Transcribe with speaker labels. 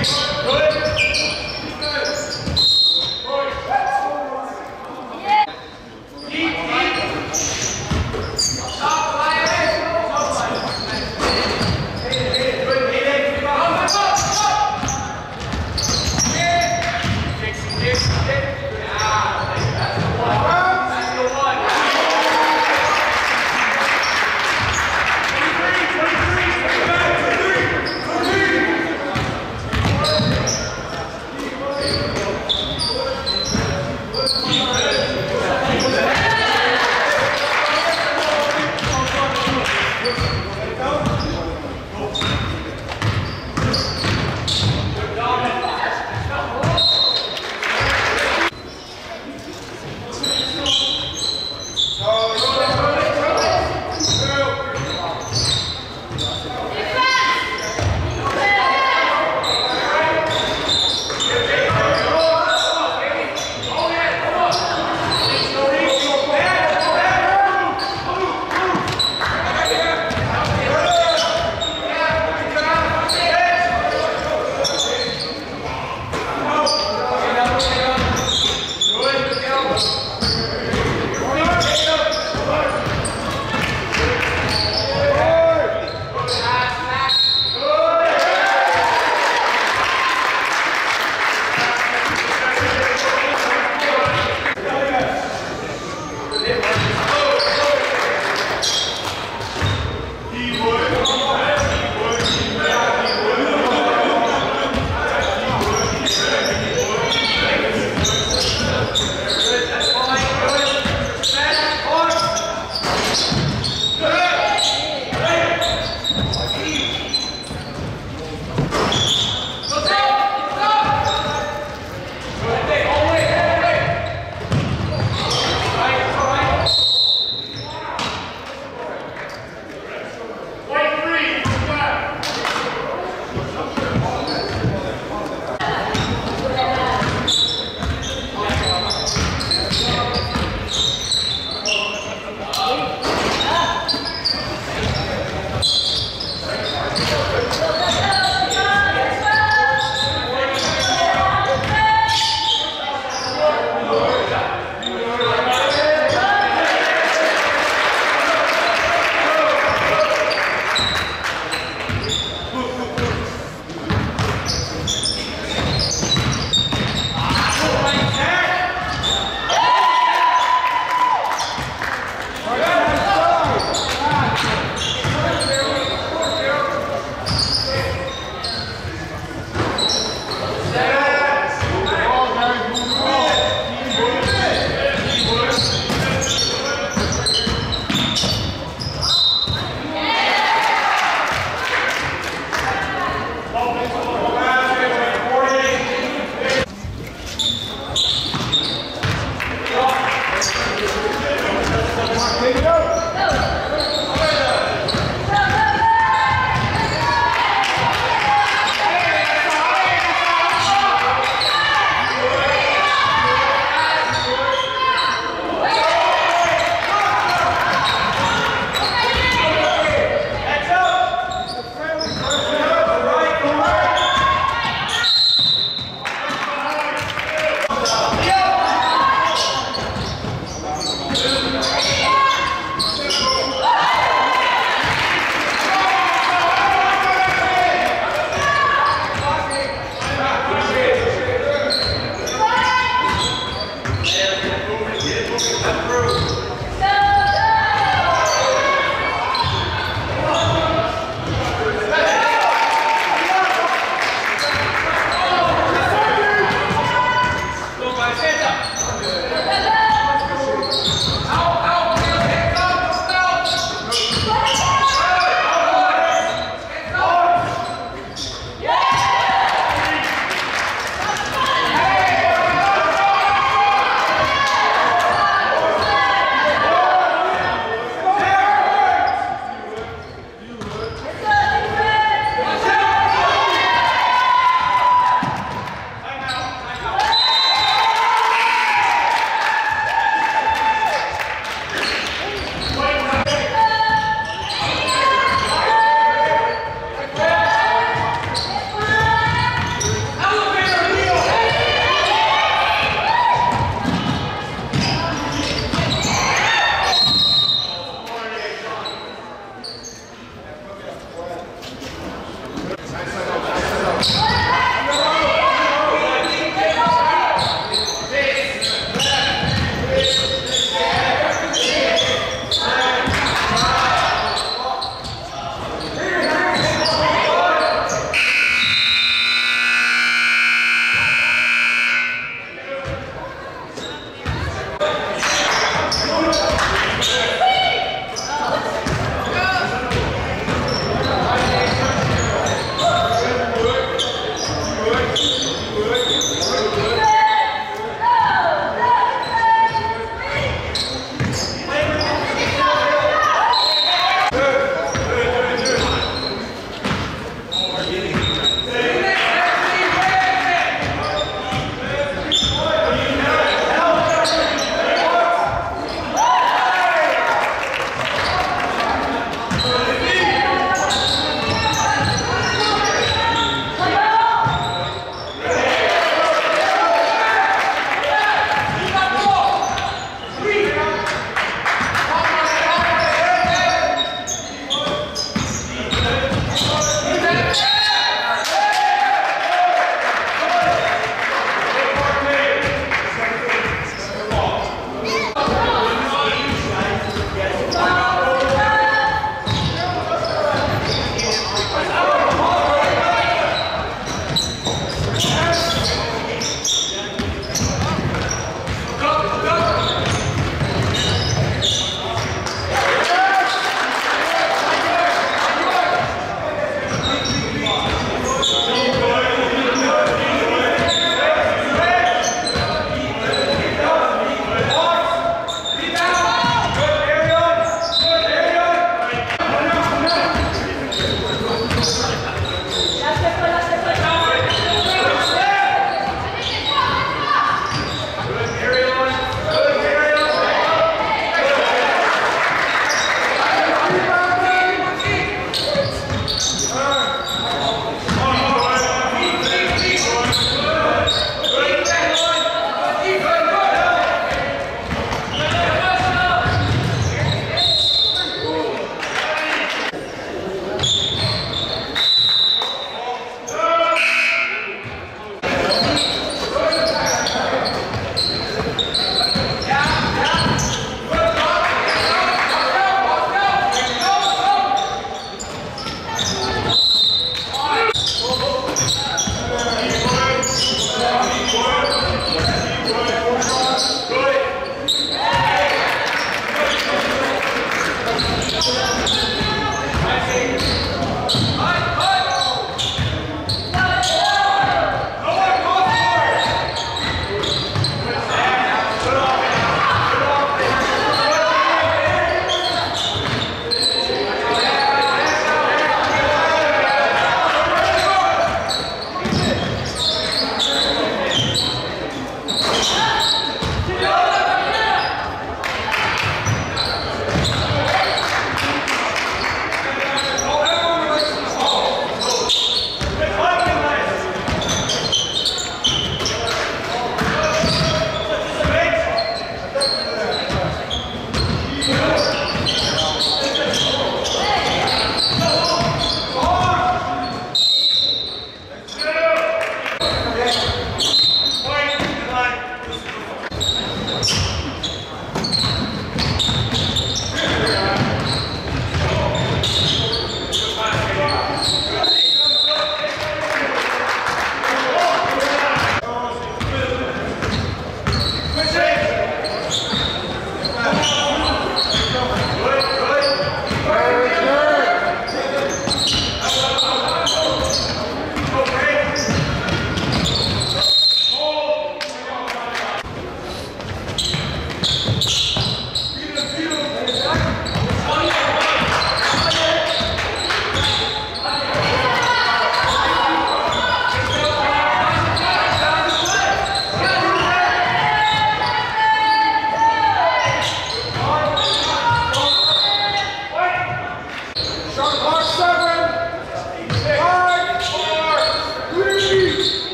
Speaker 1: Deus.